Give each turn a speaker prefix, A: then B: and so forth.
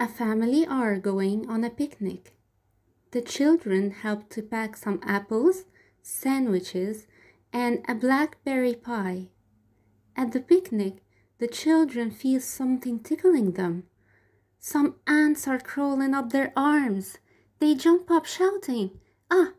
A: A family are going on a picnic. The children help to pack some apples, sandwiches, and a blackberry pie. At the picnic, the children feel something tickling them. Some ants are crawling up their arms. They jump up shouting, Ah.